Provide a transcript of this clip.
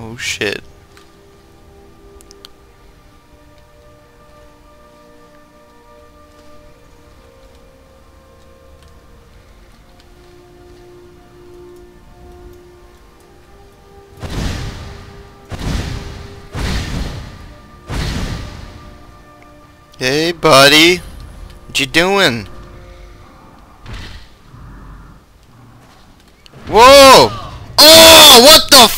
Oh shit. Hey buddy, what you doing? Whoa! Oh, what the!